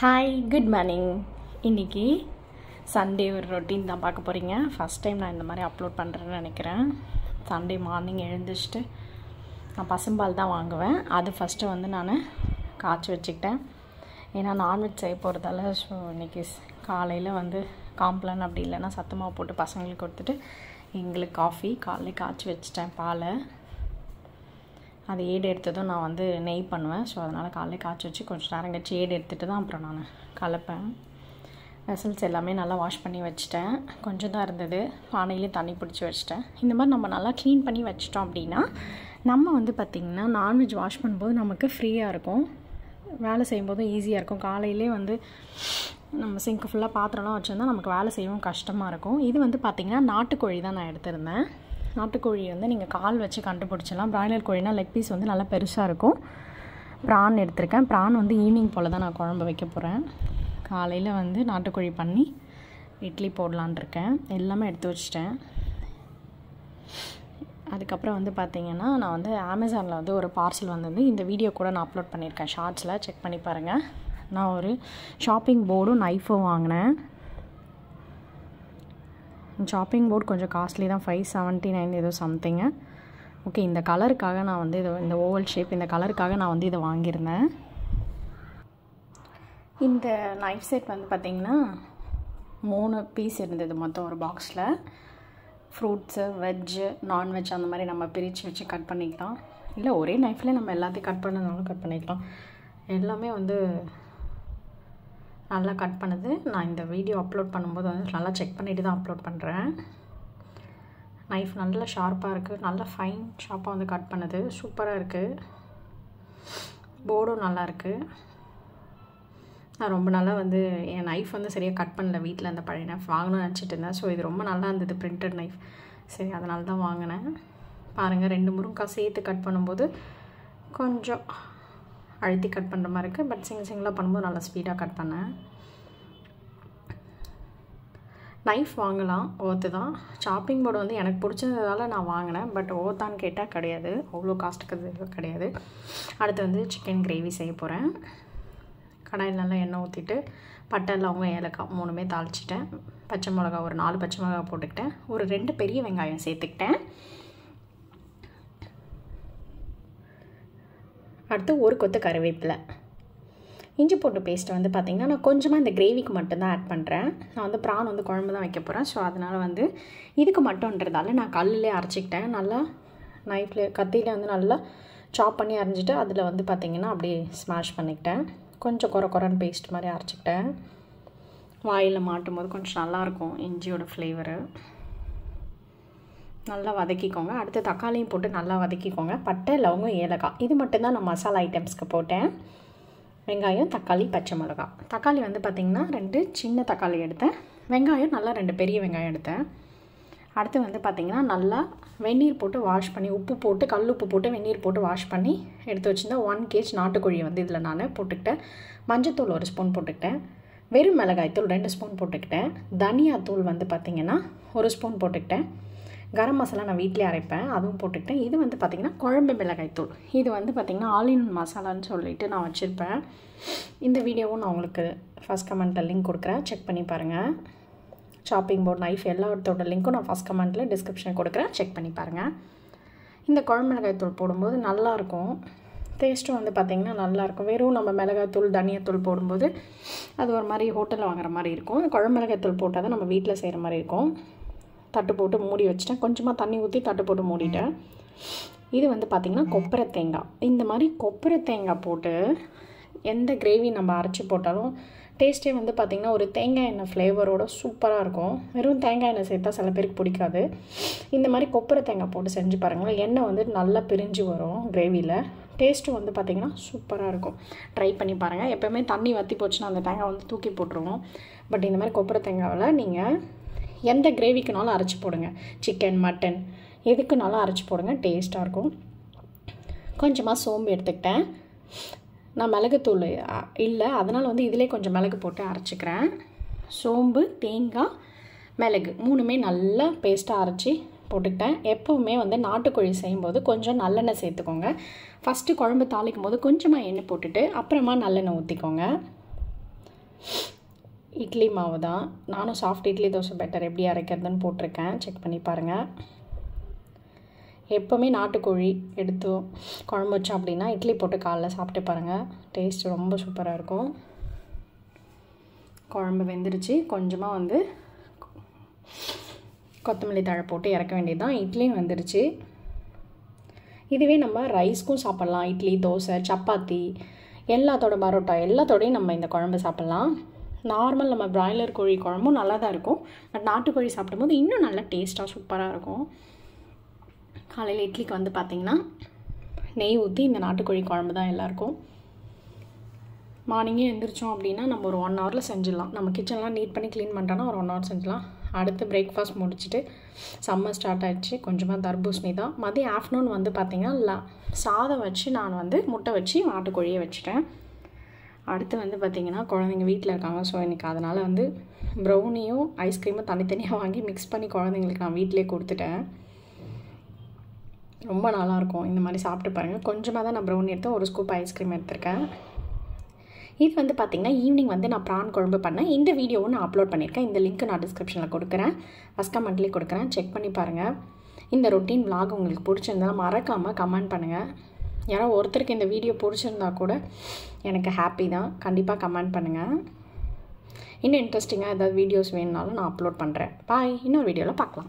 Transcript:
Hi good morning இன்றைக்கி Sunday ஒரு routine தான் பார்க்க போகிறீங்க ஃபஸ்ட் டைம் நான் இந்த மாதிரி அப்லோட் பண்ணுறேன்னு நினைக்கிறேன். சண்டே மார்னிங் எழுந்திரிச்சிட்டு நான் பசும்பால் தான் வாங்குவேன். அது ஃபஸ்ட்டு வந்து நான் காய்ச்சி வச்சுக்கிட்டேன். ஏன்னா நான்வெஜ் செய்ய போகிறதால ஸோ இன்றைக்கி காலையில் வந்து காம்ப்ளான் அப்படி இல்லைன்னா சத்தமாக போட்டு பசங்களுக்கு கொடுத்துட்டு எங்களுக்கு காஃபி காலையில் காய்ச்சி வச்சிட்டேன் பாலை. அது ஏடு எடுத்ததும் நான் வந்து நெய் பண்ணுவேன். ஸோ அதனால் காலையில் காய்ச்சி வச்சு கொஞ்சம் நேரம் கழிச்சு ஏடு எடுத்துகிட்டு தான் அப்புறம் நான் கலப்பேன். வெசல்ஸ் எல்லாமே நல்லா வாஷ் பண்ணி வச்சுட்டேன். கொஞ்சம் தான் இருந்தது. பானையிலே தண்ணி பிடிச்சி வச்சுட்டேன். இந்த மாதிரி நம்ம நல்லா க்ளீன் பண்ணி வச்சிட்டோம் அப்படின்னா நம்ம வந்து பார்த்திங்கன்னா நான்வெஜ் வாஷ் பண்ணும்போது நமக்கு ஃப்ரீயாக இருக்கும். வேலை செய்யும்போதும் ஈஸியாக இருக்கும். காலையிலே வந்து நம்ம சிங்க்கு ஃபுல்லாக பாத்திரம்லாம் வச்சுருந்தா நமக்கு வேலை செய்யவும் கஷ்டமாக இருக்கும். இது வந்து பார்த்திங்கன்னா நாட்டுக்கோழி தான் நான் எடுத்திருந்தேன். நாட்டுக்கோழி வந்து நீங்கள் கால் வச்சு கண்டுபிடிச்சிடலாம். பிராய்லர் கோழினா லெக் பீஸ் வந்து நல்லா பெருசாக இருக்கும். ப்ரான் எடுத்திருக்கேன். ப்ரான் வந்து ஈவினிங் போல் தான் நான் குழம்பு வைக்க போகிறேன் காலையில் வந்து நாட்டுக்கோழி பண்ணி இட்லி போடலான் இருக்கேன். எல்லாமே எடுத்து வச்சிட்டேன். அதுக்கப்புறம் வந்து பார்த்திங்கன்னா நான் வந்து அமேசானில் வந்து ஒரு பார்சல் வந்தது. இந்த வீடியோ கூட நான் அப்லோட் பண்ணியிருக்கேன். ஷார்ட்ஸில் செக் பண்ணி பாருங்கள் நான் ஒரு ஷாப்பிங் போர்டும் நைஃபும் வாங்கினேன். ஷாப்பிங் போர்ட் கொஞ்சம் காஸ்ட்லி தான். ஃபைவ் செவன்ட்டி நைன் ஏதோ சம்திங்கு ஓகே இந்த கலருக்காக நான் வந்து இதை இந்த ஓவல் ஷேப் இந்த கலருக்காக நான் வந்து இதை வாங்கியிருந்தேன். இந்த நைஃப் செட் வந்து பார்த்திங்கன்னா மூணு பீஸ் இருந்தது மொத்தம் ஒரு பாக்ஸில் ஃப்ரூட்ஸு வெஜ்ஜு நான்வெஜ் அந்த மாதிரி நம்ம பிரித்து வச்சு கட் பண்ணிக்கலாம். இல்லை ஒரே நைஃப்லேயே நம்ம எல்லாத்தையும் கட் பண்ணதுனாலும் கட் பண்ணிக்கலாம். எல்லாமே வந்து நல்லா கட் பண்ணுது. நான் இந்த வீடியோ அப்லோட் பண்ணும்போது வந்து நல்லா செக் பண்ணிவிட்டு தான் அப்லோட் பண்ணுறேன் நைஃப் நல்லா ஷார்ப்பாக இருக்குது நல்லா ஃபைன் ஷார்ப்பாக வந்து கட் பண்ணுது. சூப்பராக இருக்குது போர்டும் நல்லா இருக்குது நான் ரொம்ப நாளாக வந்து என் நைஃப் வந்து சரியாக கட் பண்ணல வீட்டில் அந்த பழைய நைஃப் வாங்கணும்னு நினச்சிட்டு இருந்தேன். ஸோ இது ரொம்ப நல்லா இருந்தது பிரிண்டட் நைஃப் சரி அதனால தான் வாங்கினேன். பாருங்கள் ரெண்டு முருங்காய் சேர்த்து கட் பண்ணும்போது கொஞ்சம் அழுத்தி கட் பண்ணுற மாதிரி இருக்குது பட் சிங்கிள் சிங்கிளாக பண்ணும்போது நல்லா ஸ்பீடாக கட் பண்ணேன் நைஃப் வாங்கலாம் ஓத்து தான். ஷாப்பிங் போர்டு வந்து எனக்கு பிடிச்சதால நான் வாங்கினேன். பட் ஓத்தான்னு கேட்டால் கிடையாது. அவ்வளோ காஸ்ட்டுக்கு கிடையாது. அடுத்து வந்து சிக்கன் கிரேவி செய்ய போகிறேன் கடாயில் நல்லா எண்ணெய் ஊற்றிட்டு பட்டை லவங்கம் ஏலக்காய் மூணுமே தாளிச்சிட்டேன். பச்சை மிளகா ஒரு நாலு பச்சை மிளகா போட்டுக்கிட்டேன். ஒரு ரெண்டு பெரிய வெங்காயம் சேர்த்துக்கிட்டேன். அடுத்து ஒரு கொத்து கருவேப்பிலை. இஞ்சி போட்டு பேஸ்ட்டு வந்து பார்த்திங்கன்னா நான் கொஞ்சமாக இந்த கிரேவிக்கு மட்டும்தான் ஆட் பண்ணுறேன் நான் வந்து ப்ரான் வந்து குழம்பு தான் வைக்க போகிறேன் ஸோ அதனால் வந்து இதுக்கு மட்டும்ன்றதால நான் கல்லிலே அரைச்சிக்கிட்டேன். நல்லா நைஃப்பில் கத்தியில் வந்து நல்லா சாப் பண்ணி அரைஞ்சிட்டு அதில் வந்து பார்த்திங்கன்னா அப்படியே ஸ்மாஷ் பண்ணிக்கிட்டேன். கொஞ்சம் குறை குறைன்னு பேஸ்ட் மாதிரி அரைச்சிக்கிட்டேன். வாயில் மாட்டும் போது கொஞ்சம் நல்லாயிருக்கும் இஞ்சியோட ஃப்ளேவரு நல்லா வதக்கிக்கோங்க. அடுத்து தக்காளியும் போட்டு நல்லா வதக்கிக்கோங்க. பட்டை லவங்கம் ஏலக்காய். இது மட்டும்தான் நான் மசாலா ஐட்டம்ஸ்க்கு போட்டேன். வெங்காயம் தக்காளி பச்சை மிளகா தக்காளி வந்து பார்த்திங்கன்னா ரெண்டு சின்ன தக்காளி எடுத்தேன். வெங்காயம் நல்லா ரெண்டு பெரிய வெங்காயம் எடுத்தேன். அடுத்து வந்து பார்த்திங்கன்னா நல்லா வெந்நீர் போட்டு வாஷ் பண்ணி உப்பு போட்டு கல் உப்பு போட்டு வெந்நீர் போட்டு வாஷ் பண்ணி எடுத்து வச்சுருந்தேன் ஒன் கேஜ் நாட்டுக்கோழி வந்து இதில் நான் போட்டுக்கிட்டேன். மஞ்சத்தூள் ஒரு ஸ்பூன் போட்டுக்கிட்டேன். வெறும் மிளகாய்த்தூள் ரெண்டு ஸ்பூன் போட்டுக்கிட்டேன். தனியாத்தூள் வந்து பார்த்திங்கன்னா ஒரு ஸ்பூன் போட்டுக்கிட்டேன். கரம் மசாலா நான் வீட்டிலே அரைப்பேன் அதுவும் போட்டுக்கிட்டேன். இது வந்து பார்த்திங்கன்னா குழம்பு மிளகாய்த்தூள் இது வந்து பார்த்திங்கன்னா ஆலின் மசாலான்னு சொல்லிட்டு நான் வச்சுருப்பேன். இந்த வீடியோவும் நான் உங்களுக்கு ஃபஸ்ட் கமெண்ட்டில் லிங்க் கொடுக்குறேன். செக் பண்ணி பாருங்கள் ஷாப்பிங் போர்ட் நைஃப் எல்லாத்தோட லிங்க்கும் நான் ஃபஸ்ட் கமெண்ட்டில் டிஸ்கிரிப்ஷன் கொடுக்குறேன். செக் பண்ணி பாருங்கள் இந்த குழம்பு மிளகாய்த்தூள் போடும்போது நல்லாயிருக்கும் டேஸ்ட்டும் வந்து பார்த்திங்கன்னா நல்லாயிருக்கும் வெறும் நம்ம மிளகாய்த்தூள் தனியாத்தூள் போடும்போது அது ஒரு மாதிரி ஹோட்டலில் வாங்குற மாதிரி இருக்கும். குழம்பு மிளகாய்த்தூள் போட்டால் தான் நம்ம வீட்டில் செய்கிற மாதிரி இருக்கும். தட்டு போட்டு மூடி வச்சிட்டேன். கொஞ்சமாக தண்ணி ஊற்றி தட்டு போட்டு மூடிட்டேன். இது வந்து பார்த்திங்கன்னா கொப்பரை தேங்காய். இந்த மாதிரி கொப்பரை தேங்காய் போட்டு எந்த கிரேவி நம்ம அரைச்சி போட்டாலும் டேஸ்ட்டே வந்து பார்த்திங்கன்னா ஒரு தேங்காய் எண்ணெய் ஃப்ளேவரோட சூப்பராக இருக்கும். வெறும் தேங்காய் எண்ணெய் சேர்த்தா சில பேருக்கு பிடிக்காது. இந்த மாதிரி கொப்பரை தேங்காய் போட்டு செஞ்சு பாருங்கள் எண்ணெய் வந்து நல்லா பிரிஞ்சு வரும் கிரேவியில் டேஸ்ட்டும் வந்து பார்த்திங்கன்னா சூப்பராக இருக்கும். ட்ரை பண்ணி பாருங்கள் எப்போவுமே தண்ணி வற்றி போச்சுன்னா அந்த தேங்காய் வந்து தூக்கி போட்டுருவோம். பட் இந்த மாதிரி கொப்பரை தேங்காவில் நீங்கள் எந்த கிரேவிக்குனாலும் அரைச்சி போடுங்க. சிக்கன் மட்டன் எதுக்குனாலும் அரைச்சி போடுங்க. டேஸ்ட்டாக இருக்கும். கொஞ்சமாக சோம்பு எடுத்துக்கிட்டேன். நான் மிளகுத்தூள் இல்லை அதனால் வந்து இதிலே கொஞ்சம் மிளகு போட்டு அரைச்சிக்கிறேன். சோம்பு தேங்காய் மிளகு மூணுமே நல்லா பேஸ்ட்டாக அரைச்சி போட்டுக்கிட்டேன். எப்போவுமே வந்து நாட்டுக்கோழி செய்யும்போது கொஞ்சம் நல்லெண்ணெய் சேர்த்துக்கோங்க. ஃபஸ்ட்டு குழம்பு தாளிக்கும் போது கொஞ்சமாக எண்ணெய் போட்டுட்டு அப்புறமா நல்லெண்ணெய் ஊற்றிக்கோங்க இட்லி மாவு தான். நானும் சாஃப்ட் இட்லி தோசை பெட்டர் எப்படி அரைக்கிறதுன்னு போட்டிருக்கேன். செக் பண்ணி பாருங்கள் எப்போவுமே நாட்டுக்கோழி எடுத்து குழம்பு வச்சோம் அப்படின்னா இட்லி போட்டு காலைல சாப்பிட்டு பாருங்கள் டேஸ்ட் ரொம்ப சூப்பராக இருக்கும். குழம்பு வெந்துருச்சு. கொஞ்சமாக வந்து கொத்தமல்லி தழை போட்டு இறக்க வேண்டியது தான் இட்லியும் வந்துருச்சு. இதுவே நம்ம ரைஸ்க்கும் சாப்பிட்லாம். இட்லி தோசை சப்பாத்தி எல்லாத்தோட பரோட்டா எல்லாத்தோடையும் நம்ம இந்த குழம்பு சாப்பிட்லாம். நார்மல் நம்ம பிராய்லர் கோழி குழம்பும் நல்லா தான் இருக்கும். பட் நாட்டுக்கோழி சாப்பிடும்போது இன்னும் நல்லா டேஸ்ட்டாக சூப்பராக இருக்கும். காலையில் இட்லிக்கு வந்து பார்த்திங்கன்னா நெய் ஊற்றி இந்த நாட்டுக்கோழி குழம்பு தான் எல்லாருக்கும். மார்னிங்கே எழுந்திரிச்சோம் அப்படின்னா நம்ம ஒரு ஒன் ஹவரில் செஞ்சிடலாம். நம்ம கிச்சன்லாம் நீட் பண்ணி க்ளீன் பண்ணிட்டோன்னா ஒரு ஒன் ஹவர் செஞ்சிடலாம். அடுத்து பிரேக்ஃபாஸ்ட் முடிச்சுட்டு சம்மர் ஸ்டார்ட் ஆகிடுச்சு கொஞ்சமாக தர்பூசணி தான். மதியம் ஆஃப்டர்நூன் வந்து பார்த்திங்கன்னா லா சாதம் வச்சு நான் வந்து முட்டை வச்சு நாட்டுக்கோழியை வச்சுட்டேன். அடுத்து வந்து பார்த்திங்கன்னா குழந்தைங்க வீட்டில் இருக்காங்க. ஸோ இன்றைக்கி அதனால் வந்து ப்ரௌனியும் ஐஸ்கிரீமும் தனித்தனியாக வாங்கி மிக்ஸ் பண்ணி குழந்தைங்களுக்கு நான் வீட்டிலே கொடுத்துட்டேன். ரொம்ப நல்லாயிருக்கும் இந்த மாதிரி சாப்பிட்டு பாருங்கள் கொஞ்சமாக தான் நான் ப்ரௌனி எடுத்து ஒரு ஸ்கூப் ஐஸ்கிரீம் எடுத்திருக்கேன். இது வந்து பார்த்திங்கன்னா ஈவினிங் வந்து நான் ப்ரான் குழம்பு பண்ணேன். இந்த வீடியோவும் நான் அப்லோட் பண்ணியிருக்கேன். இந்த லிங்க் நான் டிஸ்கிரிப்ஷனில் கொடுக்குறேன். ஃபஸ்ட் கமெண்ட்லேயே கொடுக்குறேன். செக் பண்ணி பாருங்கள் இந்த ரொட்டீன் விலாக் உங்களுக்கு பிடிச்சிருந்தா மறக்காமல் கமெண்ட் பண்ணுங்கள் யாராவது ஒருத்தருக்கு இந்த வீடியோ பிடிச்சிருந்தா கூட எனக்கு ஹாப்பி தான். கண்டிப்பாக கமெண்ட் பண்ணுங்கள் இன்னும் இன்ட்ரெஸ்டிங்காக ஏதாவது வீடியோஸ் வேணுனாலும் நான் அப்லோட் பண்ணுறேன் பாய் இன்னொரு வீடியோவில் பார்க்கலாம்.